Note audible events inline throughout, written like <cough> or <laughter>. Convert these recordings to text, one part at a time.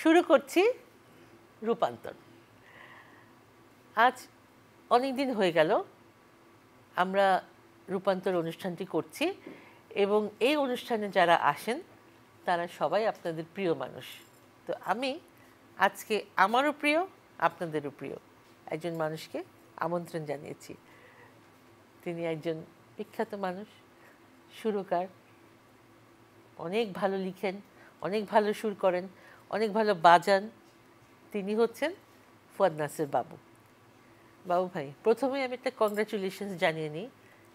শুরু করছি রূপান্তর। আজ অনেক দিন হয়ে গেল, আমরা রূপান্তর অনুষ্ঠানটি করছি এবং এই অনুষ্ঠানে যারা আসেন, তারা সবাই আপনাদের প্রিয় মানুষ। তো আমি আজকে আমারও প্রিয়, আপনাদেরও প্রিয়। একজন মানুষকে আমন্ত্রণ জানিয়েছি। তিনি একজন বিখ্যাত মানুষ, সুরকার। অনেক ভালো লিখেন, অনেক ভালো সুর করেন। অনেক ভালো বাজান। তিনি হচ্ছেন ফুয়াদ নাসির বাবু। বাবু ভাই প্রথমে আমি একটা কংগ্রাচুলেশনস জানিয়ে নিই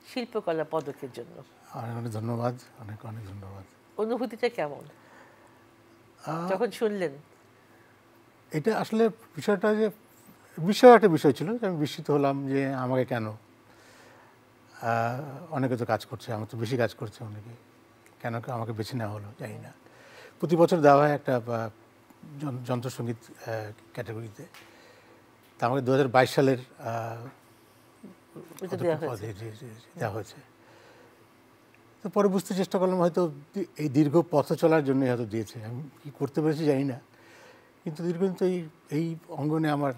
শিল্পকলা পদকের জন্য। অনেক অনেক ধন্যবাদ অনেক অনেক ধন্যবাদ। অনুভূতিটা কেমন? যখন শুনলেন। এটা আসলে বিষয়টা যে বিষয় একটা বিষয় ছিল আমি বিস্মিত হলাম যে আমাকে কেন? অনেকে তো কাজ করছে আমার তো বেশি কাজ করছে অনেকে। কেন আমাকে বেছে নেওয়া হলো? জানি না। প্রতি বছর দেওয়া হয় একটা যন্ত্রসঙ্গীত ক্যাটাগরিতে। তা আমাকে দু বাইশ সালের দেওয়া হয়েছে। তো পরে বুঝতে চেষ্টা করলাম হয়তো এই দীর্ঘ পথ চলার জন্যই হয়তো দিয়েছে। আমি কি করতে পেরেছি জানি না। কিন্তু দীর্ঘদিন তো এই এই অঙ্গনে আমার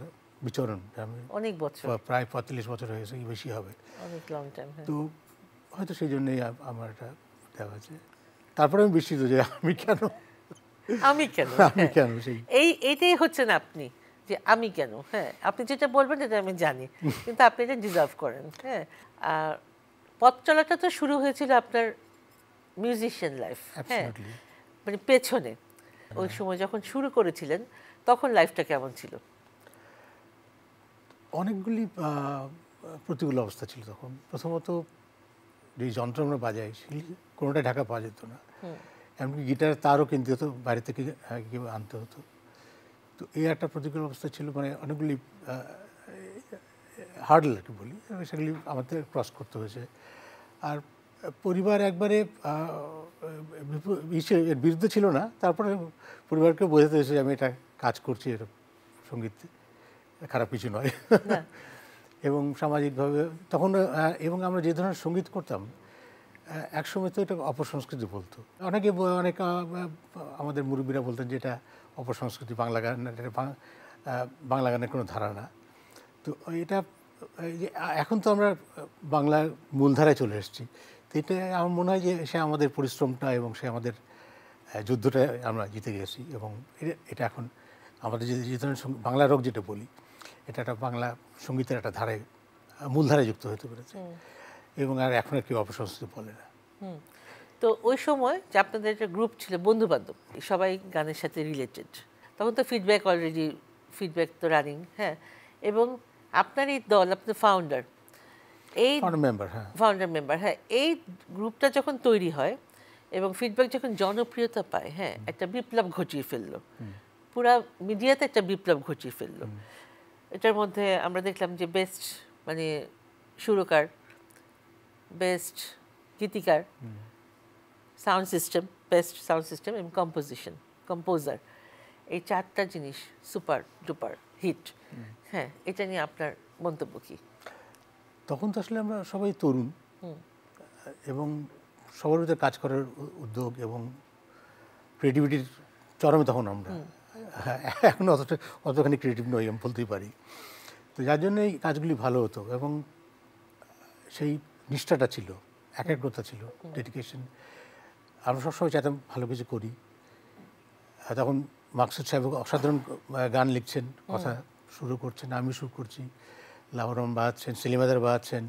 বিচরণ আমি অনেক বছর। প্রায় পঁয়তাল্লিশ বছর হয়েছে বেশি হবে। অনেক লং টাইম তো হয়তো সেই জন্যই আমার এটা দেওয়া হয়েছে। তারপরে আমি বিস্মিত যে আমি কেন আমি কেন? <laughs> আমি হ্যাঁ। কেন এই এইটাই হচ্ছেন আপনি যে আমি কেন? হ্যাঁ আপনি যেটা বলবেন সেটা আমি জানি <laughs> কিন্তু আপনি এটা ডিজার্ভ করেন হ্যাঁ। আর পথ চলাটা তো শুরু হয়েছিল আপনার মিউজিশিয়ান লাইফ হ্যাঁ। মানে পেছনে ওই সময় যখন শুরু করেছিলেন তখন লাইফটা কেমন ছিল? অনেকগুলি প্রতিকূল অবস্থা ছিল তখন। প্রথমত যে যন্ত্র আমরা বাজাই কোনোটাই ঢাকা পাওয়া যেত না। এমনকি গিটার তারও কিনতে হতো বাইরে থেকে কেউ আনতে হতো। তো এই একটা প্রতিকূল অবস্থা ছিল মানে অনেকগুলি হার্ডল আর কি বলি সেগুলি আমাদের ক্রস করতে হয়েছে। আর পরিবার একবারে এর বিরুদ্ধে ছিল না তারপরে পরিবারকে বোঝাতে হয়েছে যে আমি এটা কাজ করছি এরকম সংগীত খারাপ কিছু নয়। <laughs> এবং সামাজিকভাবে তখন এবং আমরা যে ধরনের সংগীত করতাম একসময় তো এটা অপসংস্কৃতি বলতো। অনেকে অনেক আমাদের মুরব্বীরা বলতেন যে এটা অপসংস্কৃতি, বাংলা গান বাংলা গানের কোনো ধারা না। তো এটা এখন তো আমরা বাংলার মূলধারায় চলে এসেছি। তো এটা আমার মনে হয় যে সে আমাদের পরিশ্রমটা এবং সে আমাদের যুদ্ধটা আমরা জিতে গেছি এবং এটা এখন আমাদের যে যে ধরনের বাংলা রোগ যেটা বলি, এটা একটা বাংলা সঙ্গীতের একটা ধারায় মূলধারায় যুক্ত হতে পেরেছে। এবং আর এখন আর কেউ অপসংস্কৃতি বলে না। তো ওই সময় যে আপনাদের একটা গ্রুপ ছিল বন্ধু বান্ধব সবাই গানের সাথে রিলেটেড তখন তো ফিডব্যাক অলরেডি ফিডব্যাক তো রানিং হ্যাঁ। এবং আপনার এই দল আপনার ফাউন্ডার এই মেম্বার হ্যাঁ। ফাউন্ডার মেম্বার হ্যাঁ এই গ্রুপটা যখন তৈরি হয় এবং ফিডব্যাক যখন জনপ্রিয়তা পায় হ্যাঁ একটা বিপ্লব ঘটিয়ে ফেলল। পুরা মিডিয়াতে একটা বিপ্লব ঘটিয়ে ফেলল। এটার মধ্যে আমরা দেখলাম যে বেস্ট মানে সুরকার বেস্ট গীতিকার sound system best sound system এবং কম্পোজিশন কম্পোজার এই চারটা জিনিস সুপার ডুপার হিট হ্যাঁ এটা নিয়ে আপনার মন্তব্য কি? তখন তো আসলে আমরা সবাই তরুণ এবং সবার ভিতরে কাজ করার উদ্যোগ এবং ক্রিয়েটিভিটির চরমে তখন আমরা। হ্যাঁ এখন অতটা অতখানি ক্রিয়েটিভ নই আমি বলতেই পারি। তো যার জন্য এই কাজগুলি ভালো হতো এবং সেই নিষ্ঠাটা ছিল একাগ্রতা ছিল ডেডিকেশন আমরা সবসময় চাইতাম ভালো কিছু করি। তখন মাকসুদ সাহেব অসাধারণ গান লিখছেন কথা শুরু করছেন আমি শুরু করছি। লাভরম বাজাচ্ছেন সেলিমাদার বাজাচ্ছেন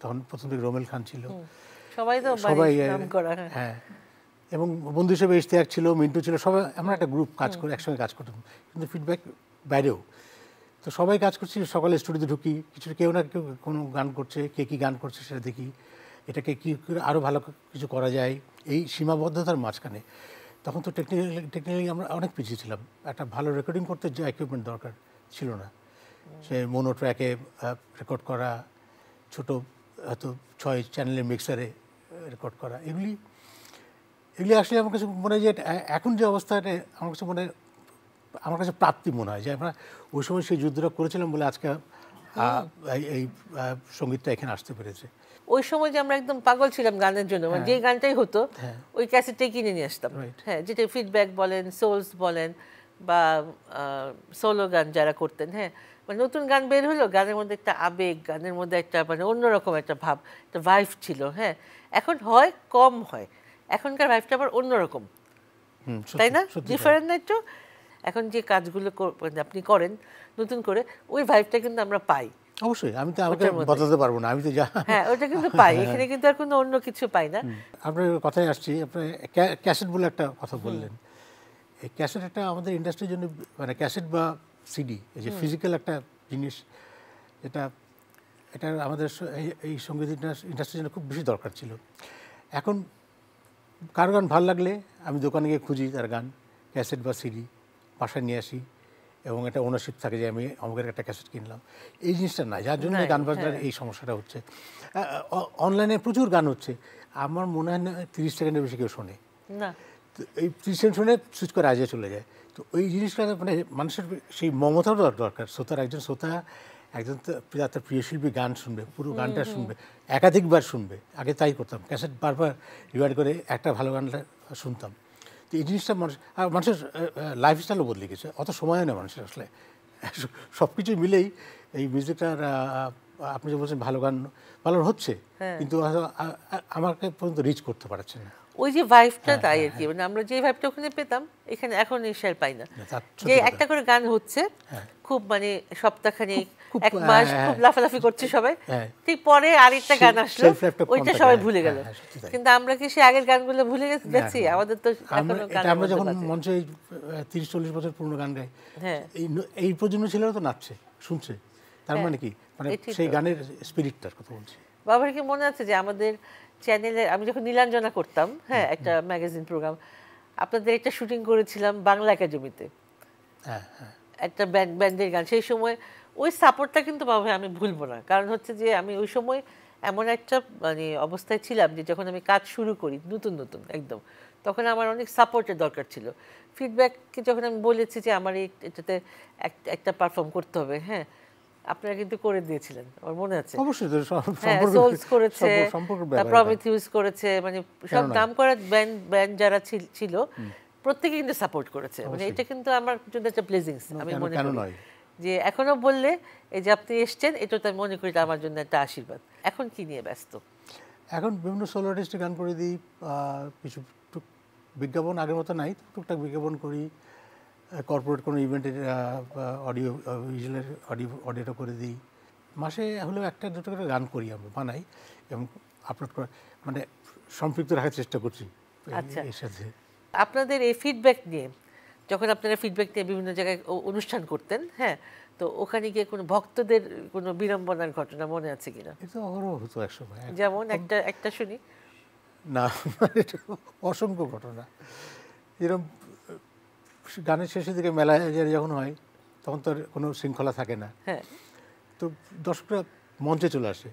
তখন প্রথম দিকে রোমেল খান ছিল। সবাই তো সবাই হ্যাঁ। হ্যাঁ। এবং বন্ধু হিসেবে ইশতিয়াক ছিল মিন্টু ছিল সবাই আমরা একটা গ্রুপ কাজ করে একসঙ্গে কাজ করতাম। কিন্তু ফিডব্যাক বাইরেও। তো সবাই কাজ করছি, সকালে স্টুডিওতে ঢুকি। কিছু কেউ না কেউ কোনো গান করছে, কে কী গান করছে সেটা দেখি। এটাকে কী আরও ভালো কিছু করা যায়, এই সীমাবদ্ধতার মাঝখানে। তখন তো টেকনিক্যালি টেকনিক্যালি আমরা অনেক পিছিয়ে ছিলাম। একটা ভালো রেকর্ডিং করতে যে ইকুইপমেন্ট দরকার ছিল না। সে মোনো ট্র্যাকে রেকর্ড করা, ছোট, হয়তো ছয় চ্যানেলের মিক্সারে রেকর্ড করা, এগুলি এগুলি আসলে আমার কাছে মনে হয় যে এখন যে অবস্থাটা, আমার কাছে মনে হয় আমার কাছে প্রাপ্তি মনে হয় যে আমরা ওই সময় সেই যুদ্ধটা করেছিলাম বলে আজকে এই- সঙ্গীতটা এখানে আসতে পেরেছে। ওই সময় যে আমরা একদম পাগল ছিলাম গানের জন্য মানে যে গানটাই হতো হ্যাঁ। ওই ক্যাসেটটাই কিনে নিয়ে আসতাম। হ্যাঁ যেটা ফিডব্যাক বলেন সোলস বলেন বা সোলো গান যারা করতেন হ্যাঁ। মানে নতুন গান বের হলো গানের মধ্যে একটা আবেগ গানের মধ্যে একটা মানে অন্যরকম একটা ভাব একটা ভাইভ ছিল হ্যাঁ। এখন হয় কম হয়। এখনকার ভাইভটা আবার অন্যরকম। হুম, তাই না। ডিফারেন্ট না একটু এখন যে কাজগুলো মানে আপনি করেন নতুন করে ওই ভাইভটা কিন্তু আমরা পাই। অবশ্যই আমি তো আমাকে বদলাতে পারব না আমি তো যা হ্যাঁ ওটা কিন্তু পাই এখানে কিন্তু আর কোনো অন্য কিছু পাই না। আপনার কথায় আসছি আপনার ক্যা- ক্যাসেট বলে একটা কথা বললেন। এই ক্যাসেট একটা আমাদের ইন্ডাস্ট্রির জন্য মানে ক্যাসেট বা সিডি এই যে ফিজিক্যাল একটা জিনিস এটা এটা আমাদের এই- এই সংগীত ইন্ডাস্ট্রির জন্য খুব বেশি দরকার ছিল। এখন কারও গান ভালো লাগলে আমি দোকানে গিয়ে খুঁজি তার গান ক্যাসেট বা সিডি। বাসায় নিয়ে আসি এবং একটা ওনারশিপ থাকে যে আমি আমাদের একটা ক্যাসেট কিনলাম। এই জিনিসটা নাই যার জন্য গান বাজনার হ্যাঁ। এই সমস্যাটা হচ্ছে। অনলাইনে প্রচুর গান হচ্ছে। আমার মনে হয় না তিরিশ সেকেন্ডের বেশি কেউ শোনে। তো এই তিরিশ সেকেন্ড শুনে সুইচ করে আজে চলে যায়। তো ওই জিনিসটা মানে মানুষের সেই মমতাও দর- দরকার। শ্রোতার একজন শ্রোতা একজন তার প্রিয় শিল্পী গান শুনবে পুরো গানটা শুনবে একাধিকবার শুনবে। আগে তাই করতাম। ক্যাসেট বারবার রিওয়ার্ড করে একটা ভালো গানটা শুনতাম। তো এই জিনিসটা মানুষ আর মানুষের লাইফস্টাইলও বদলে গেছে। অত সময় নেই মানুষের আসলে। <laughs> সব কিছু মিলেই এই মিউজিকটার আপনি যে বলছেন ভালো গান ভালো হচ্ছে কিন্তু আ- আ- আমাকে পর্যন্ত রিচ করতে পারছে না। ওই যে ভাইভটা হ্যাঁ, তাই আর কি। মানে আমরা যে ভাইভটা ওখানে পেতাম এখানে এখন এসে পাই না। না, যে একটা করে গান হচ্ছে খুব মানে সপ্তাহখানেক এক মাস হ্যাঁ, খুব হ্যাঁ। লাফালাফি করছে সবাই। হ্যাঁ। ঠিক পরে আরেকটা গান আসলো shelf life টা কম ওইটা সবাই ভুলে গেল। সত্যি তাই। কিন্তু আমরা কি সে আগের গানগুলো ভুলে গেছি? আমাদের তো আমরা যখন মঞ্চে এই তিরিশ চল্লিশ বছর পুরনো গান গাই। এই প্রজন্ম ছেলেরা তো নাচছে শুনছে। তার মানে কি? মানে সেই গানের স্পিরিটটার কথা বলছি। বাবার কি মনে আছে যে আমাদের চ্যানেলে আমি যখন নীলাঞ্জনা করতাম হ্যাঁ একটা ম্যাগাজিন প্রোগ্রাম আপনাদের একটা শুটিং করেছিলাম বাংলা একাডেমিতে। হ্যাঁ হ্যাঁ। একটা ব্যান্ড ব্যান্ডের গান। সেই সময় ওই সাপোর্টটা কিন্তু বাবা আমি ভুলবো না। কারণ হচ্ছে যে আমি ওই সময় এমন একটা মানে অবস্থায় ছিলাম যে যখন আমি কাজ শুরু করি নতুন নতুন একদম তখন আমার অনেক সাপোর্টের দরকার ছিল। ফিডব্যাককে যখন আমি বলেছি যে আমার এটাতে একটা পারফর্ম করতে হবে হ্যাঁ আপনারা কিন্তু করে দিয়েছিলেন আমার মনে আছে। অবশ্যই হ্যাঁ সোলস করেছে প্রমিথিউস করেছে মানে সব? নাম করা ব্যান্ড ব্যান্ড যারা ছিল- প্রত্যেকে কিন্তু সাপোর্ট করেছে। মানে এটা কিন্তু আমার জন্য একটা ব্লেজিংস আমি মনে করি? যে এখনও বললে এই যে আপনি এসছেন এটা তো আমি মনে করি আমার জন্য একটা আশীর্বাদ। এখন কি নিয়ে ব্যস্ত? এখন বিভিন্ন সোলো আর্টিস্টে গান করে দিই কিছু টুক বিজ্ঞাপন আগের মতো নাই টুকটাক বিজ্ঞাপন করি কর্পোরেট কোনো ইভেন্টের অডিও ভিজুয়ালের অডিও অডিওটা করে দিই। মাসে হলেও একটা দুটো করে গান করি আমরা বানাই এবং আপলোড করা মানে সম্পৃক্ত রাখার চেষ্টা করছি আচ্ছা। এর সাথে। আপনাদের এই ফিডব্যাক নিয়ে যখন আপনারা ফিডব্যাক নিয়ে বিভিন্ন জায়গায় অনুষ্ঠান করতেন হ্যাঁ তো ওখানে গিয়ে কোনো ভক্তদের কোনো বিড়ম্বনার ঘটনা মনে আছে কিনা? এটা অহরহ হতো এক সময় যেমন একটা একটা শুনি। না এটা অসংখ্য ঘটনা। যেরকম গানের শেষের দিকে মেলা যখন হয় তখন তো আর কোনো শৃঙ্খলা থাকে না। হ্যাঁ। তো দর্শকরা মঞ্চে চলে আসে।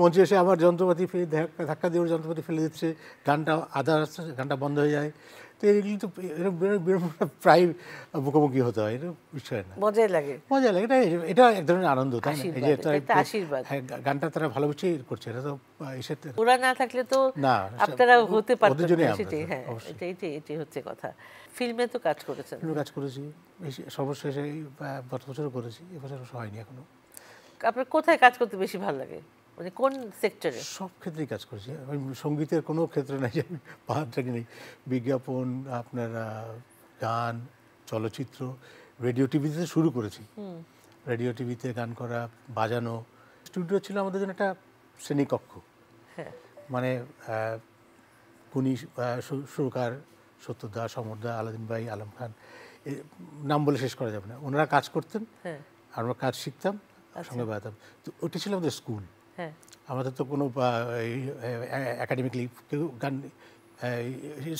মঞ্চে এসে আমার যন্ত্রপাতি ফেলে ধাক্কা দিয়ে যন্ত্রপাতি ফেলে দিচ্ছে গানটা আধা রাস্তা গানটা বন্ধ হয়ে যায়। তো এগুলি তো প্রায় মুখোমুখি হতে হয় এটা বিষয় না। মজাই লাগে। মজা লাগে এটা এটা এক ধরনের আনন্দ তাই না? যে আশীর্বাদ। হ্যাঁ, গানটা তারা ভালোবেসেই করছে এটা তো এসে ওরা না থাকলে তো না, আপনারা হতে পারতেন সেটাই হ্যাঁ। এটাই এটাই হচ্ছে কথা। ফিল্মে তো কাজ করেছেন। কাজ করেছি সর্বশেষে গত বছরও করেছি এবছর হয়নি এখনও। আপনার কোথায় কাজ করতে বেশি ভালো লাগে? মানে কোন সেক্টরে সব ক্ষেত্রেই কাজ করেছি। আমি সঙ্গীতের কোনো ক্ষেত্রে নাই যে আমি বাদ রাখি নেই। বিজ্ঞাপন আপনার গান চলচ্চিত্র রেডিও টিভিতে শুরু করেছি। রেডিও টিভিতে গান করা বাজানো। স্টুডিও ছিল আমাদের জন্য একটা শ্রেণীকক্ষ। হ্যাঁ। মানে গুণী সুরকার সত্যদা সমরদা আলাদিন ভাই আলম খান নাম বলে শেষ করা যাবে না। ওনারা কাজ করতেন। হ্যাঁ। আমরা কাজ শিখতাম। সঙ্গে বেড়াতাম তো ওটি ছিল আমাদের স্কুল। হ্যাঁ। আমাদের তো কোনো একাডেমিকলি কেউ গান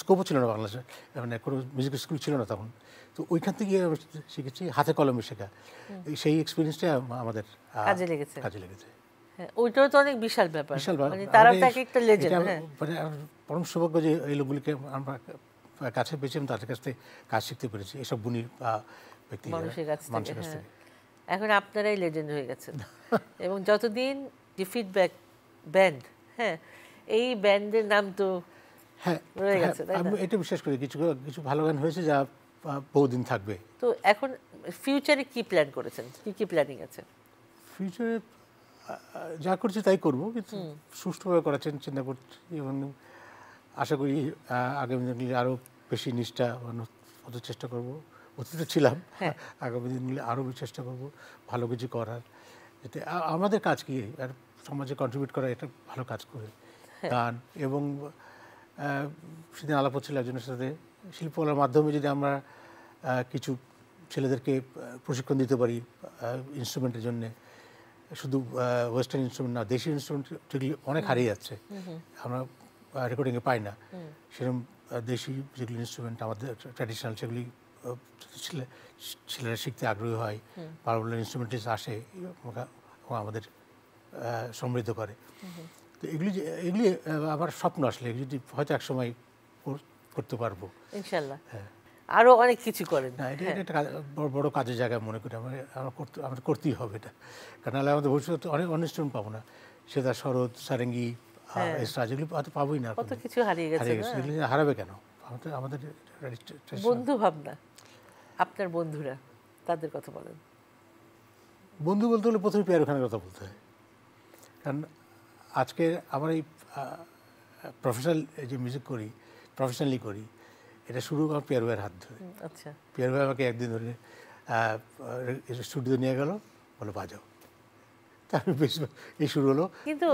স্কোপও ছিল না বাংলাদেশে মানে কোনো মিউজিক স্কুল ছিল না তখন। তো ওইখান থেকে আমি শিখেছি হাতে কলমে শেখা। সেই এক্সপিরিয়েন্সটা আমাদের কাজে লেগেছে। কাজে লেগেছে। হ্যাঁ ওইটাও তো অনেক বিশাল ব্যাপার। বিশাল ব্যাপার। মানে তারা তো এক একটা লেজেন্ড হ্যাঁ। মানে পরম সৌভাগ্য যে এই লোকগুলিকে আমরা কাছে পেয়েছি এবং তাদের কাছ থেকে কাজ শিখতে পেরেছি। এসব গুণী ব্যক্তি মানুষের কাছ থেকে। এখন আপনারাই লেজেন্ড হয়ে গেছেন। এবং যতদিন যে ফিডব্যাক ব্যান্ড হ্যাঁ এই ব্যান্ডের নাম তো হ্যাঁ রয়ে হ্যাঁ, গেছে, আমি এটা বিশ্বাস করি কিছু কিছু ভালো গান হয়েছে যা বহুদিন থাকবে। তো এখন ফিউচারে কি প্ল্যান করেছেন? কি কি প্ল্যানিং আছে? ফিউচারে যা করছি তাই করব কিন্তু সুষ্ঠুভাবে করার চিন- চিন্তা করছি এবং আশা করি আগামী দিনগুলি আরও বেশি নিষ্ঠা চেষ্টা করব। অতীতে ছিলাম। হ্যাঁ। আগামী দিনগুলি আরও বেশি চেষ্টা করব ভালো কিছু করার। এতে আমাদের কাজ কি? আর সমাজে কন্ট্রিবিউট করা এটা ভালো কাজ করে। গান এবং সেদিন আলাপ হচ্ছিল একজনের সাথে। শিল্পকলার মাধ্যমে যদি আমরা কিছু ছেলেদেরকে প্রশিক্ষণ দিতে পারি ইনস্ট্রুমেন্টের জন্যে। শুধু ওয়েস্টার্ন ইনস্ট্রুমেন্ট না দেশি ইনস্ট্রুমেন্ট যেগুলি অনেক হারিয়ে যাচ্ছে। আমরা রেকর্ডিংয়ে পাই না। সেরকম দেশি যেগুলি ইনস্ট্রুমেন্ট আমাদের ট্র্যাডিশনাল সেগুলি ছেলেরা শিখতে আগ্রহী হয় ভালো ইনস্ট্রুমেন্টিস আসে আমাদের সমৃদ্ধ করে। তো এগুলি এগুলি আমার স্বপ্ন আসলে এগুলি যদি হয়তো একসময় কর- করতে পারব। ইনশাল্লাহ। হ্যাঁ। আরও অনেক কিছু করেন। না এটা এটা একটা কাজ- বড় বড় কাজের জায়গা মনে করি আমরা আমরা করতে আমাদের করতেই হবে এটা। কারণ নাহলে আমাদের ভবিষ্যতে অনেক অনুষ্ঠান পাবো না। সেটা শরৎ সারেঙ্গি এসরা যেগুলি হয়তো পাবোই না কত কিছু হারিয়ে গেছে হারিয়ে গেছে হারাবে কেন? আমাদের আমাদের বন্ধু ভাবনা। আপনার বন্ধুরা তাদের কথা বলেন। বন্ধু বলতে হলে প্রথমে পিয়ারু খানের কথা বলতে হয়। কারণ আজকে আমার এই প্রফেশনাল যে মিউজিক করি প্রফেশনালি করি এটা শুরু আমার পিয়ারু ভাইয়ের হাত ধরে। আচ্ছা। পিয়ার ভাই আমাকে একদিন ধরে স্টুডিও নিয়ে গেল বলে বাজাও। তারপরে বেশ এই শুরু হলো। কিন্তু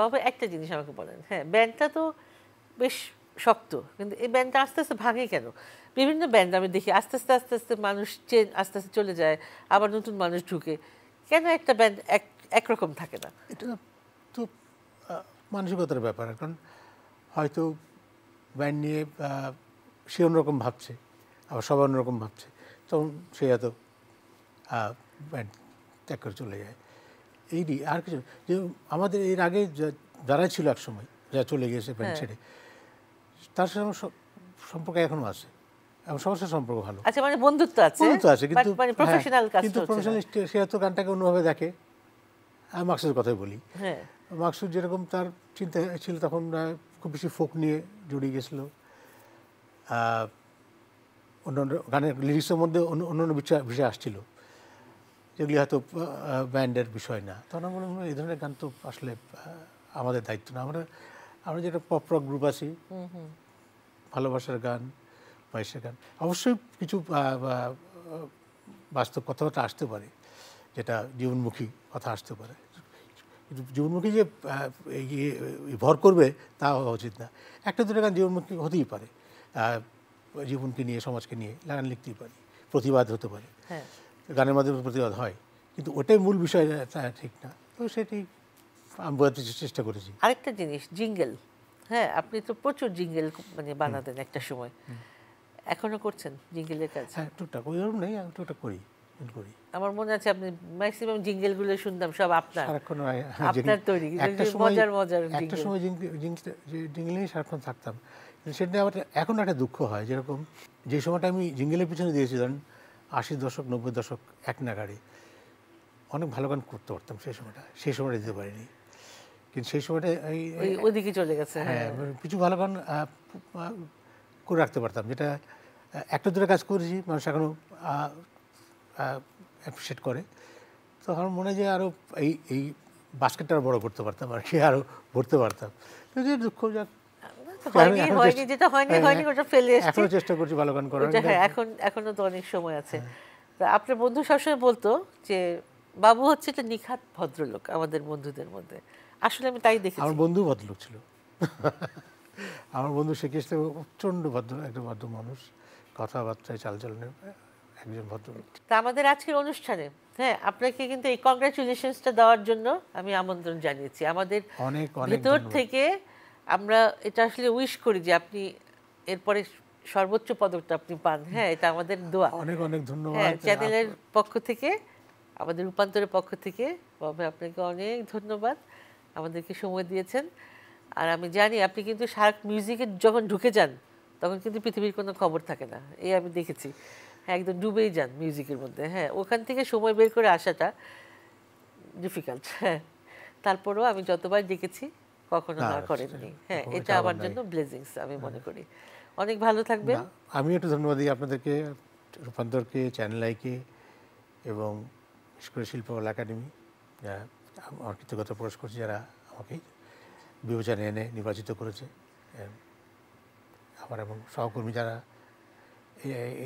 বাবা একটা জিনিস আমাকে বলেন হ্যাঁ ব্যান্ডটা তো বেশ শক্ত কিন্তু এই ব্যান্ডটা আস্তে আস্তে ভাঙে কেন? বিভিন্ন ব্যান্ড আমি দেখি আস্তে আস্তে আস্তে আস্তে মানুষ চেন আস্তে আস্তে চলে যায় আবার নতুন মানুষ ঢুকে। কেন একটা ব্যান্ড এক একরকম থাকে না? এটা তো মানসিকতার ব্যাপার এখন হয়তো ব্যান্ড নিয়ে সে অন্যরকম ভাবছে আবার সবাই অন্যরকম ভাবছে তখন সে এত ব্যান্ড ত্যাগ করে চলে যায়। এইটি আর কিছু যে আমাদের এর আগে যা- যারা ছিল এক সময় যারা চলে গিয়েছে ব্যান্ড। ছেড়ে তার সাথে আমার সম্পর্ক এখনও আছে। এবং সাথে সম্পর্ক ভালো। আচ্ছা মানে বন্ধুত্ব আছে বন্ধুত্ব আছে কিন্তু মানে হ্যাঁ, প্রফেশনাল কাজ কিন্তু প্রফেশনাল সে হয়তো গানটাকে অন্যভাবে দেখে। আমি মাকসুদের কথাই বলি। হ্যাঁ। মাকসুদ যেরকম তার চিন্তা ছিল তখন খুব বেশি ফোক নিয়ে জড়িয়ে গেছিল। অন্যান্য গানের লিরিক্সের মধ্যে অন্য অন্যান্য বিষয় বিষয় আসছিল। যেগুলি হয়তো ব্যান্ডের বিষয় না। তখন আমি বললাম এই ধরনের গান তো আসলে আমাদের দায়িত্ব না। আমরা আমরা যেটা পপ রক গ্রুপ আছি ভালোবাসার গান বয়সের গান অবশ্যই কিছু বাস্তব কথাবার্তা আসতে পারে যেটা জীবনমুখী কথা আসতে পারে। জীবনমুখী যে ভর করবে তা হওয়া উচিত না। একটা দুটো গান জীবনমুখী হতেই পারে জীবনকে নিয়ে সমাজকে নিয়ে গান লিখতেই পারি প্রতিবাদ হতে পারে। হ্যাঁ। গানের মাধ্যমে প্রতিবাদ হয় কিন্তু ওটাই মূল বিষয় তা ঠিক না। তো সেটি আমি বোঝাতে চেষ্টা করেছি। আরেকটা জিনিস জিঙ্গেল। হ্যাঁ আপনি তো প্রচুর জিঙ্গেল মানে বানাতেন একটা সময়। এখনও করছেন জিঙ্গেলের কাজ? হ্যাঁ টুকটাক ওই রকম নেই আমি টুকটাক করি করি। আমার মনে আছে আপনি ম্যাক্সিমাম জিঙ্গেলগুলো শুনতাম সব আপনার। সারাক্ষণ হ্যাঁ, আপনার তৈরি, মজার মজার একটা। সময় জিঙ্গল নিয়ে সারাক্ষণ থাকতাম। সেটা আবার এখন একটা দুঃখ হয় যেরকম যে সময়টা আমি জিঙ্গেলের পিছনে দিয়েছি ধরেন আশির দশক নব্বই দশক এক নাগাড়ে। অনেক ভালো গান করতে পারতাম সেই সময়টা সেই সময়টা দিতে পারিনি। কিন্তু সেই সময়টা এই ওই ওদিকে চলে গেছে হ্যাঁ। হ্যাঁ কিছু ভালো গান করে রাখতে পারতাম যেটা একটা দুটো কাজ করেছি মানুষ এখনও অ্যাপ্রিসিয়েট করে। তো আমার মনে হয় যে আরও এই এই বাস্কেটটা আরও বড় করতে পারতাম আর কি আরও ভরতে পারতাম। তো যে দুঃখ যাক যেটা হয়নি হ্যাঁ, হয়নি ওটা ফেলে এসছি। এখনও চেষ্টা করছি ভালো গান করার হ্যাঁ এখন এখনও তো অনেক সময় আছে। তা আপনার বন্ধু সবসময় বলতো যে বাবু হচ্ছে একটা নিখাত ভদ্রলোক আমাদের বন্ধুদের মধ্যে। আসলে আমি তাই দেখি আমার বন্ধু ভদ্রলোক ছিল। আমার বন্ধু শেখেশ প্রচণ্ড ভদ্র একটা ভদ্র মানুষ কথাবার্তায় চালচলনে একজন ভদ্রলোক তা আমাদের আজকের অনুষ্ঠানে হ্যাঁ আপনাকে কিন্তু এই কংগ্রাচুলেশনসটা দেওয়ার জন্য আমি আমন্ত্রণ জানিয়েছি। আমাদের অনেক ভেতর। থেকে আমরা এটা আসলে উইশ করি যে আপনি এরপরে সর্বোচ্চ পদকটা আপনি পান। হ্যাঁ এটা আমাদের দোয়া। অনেক অনেক ধন্যবাদ। হ্যাঁ চ্যানেলের পক্ষ থেকে আমাদের রূপান্তরের পক্ষ থেকে বাবা আপনাকে অনেক ধন্যবাদ। আমাদেরকে সময় দিয়েছেন। আর আমি জানি আপনি কিন্তু সারা মিউজিকে যখন ঢুকে যান তখন কিন্তু পৃথিবীর কোনো খবর থাকে না। এই আমি দেখেছি। হ্যাঁ একদম ডুবেই যান মিউজিকের মধ্যে। হ্যাঁ ওখান থেকে সময় বের করে আসাটা ডিফিকাল্ট হ্যাঁ তারপরেও আমি যতবার দেখেছি কখনো না, না করেননি। হ্যাঁ এটা আমার জন্য ব্লেজিংস আমি মনে করি। অনেক ভালো থাকবেন। আমি একটু ধন্যবাদ দিই আপনাদেরকে রূপান্তরকে চ্যানেল আইকে এবং শিল্পকলা একাডেমি। যারা আমার কৃতজ্ঞতা প্রকাশ করছি যারা আমাকে বিবেচনা এনে নির্বাচিত করেছে। আমার এবং সহকর্মী যারা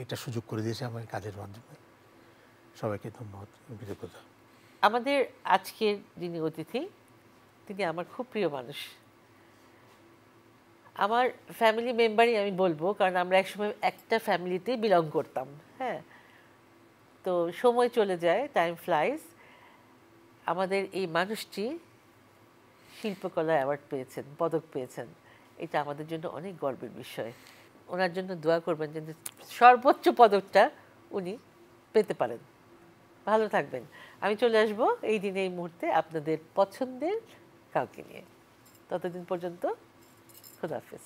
এটা সুযোগ করে দিয়েছে আমার কাজের মাধ্যমে। সবাইকে ধন্যবাদ কৃতজ্ঞতা। আমাদের আজকের যিনি অতিথি, তিনি আমার খুব প্রিয় মানুষ। আমার ফ্যামিলি মেম্বারই আমি বলব, কারণ আমরা একসময় একটা ফ্যামিলিতেই বিলং করতাম হ্যাঁ? তো সময় চলে যায় টাইম ফ্লাইজ আমাদের এই মানুষটি শিল্পকলা অ্যাওয়ার্ড পেয়েছেন, পদক পেয়েছেন। এটা আমাদের জন্য অনেক গর্বের বিষয়। ওনার জন্য দোয়া করবেন যে সর্বোচ্চ পদকটা উনি পেতে পারেন। ভালো থাকবেন। আমি চলে আসব এই দিনে, এই মুহূর্তে আপনাদের পছন্দের কাউকে নিয়ে। ততদিন পর্যন্ত খুদাহাফিজ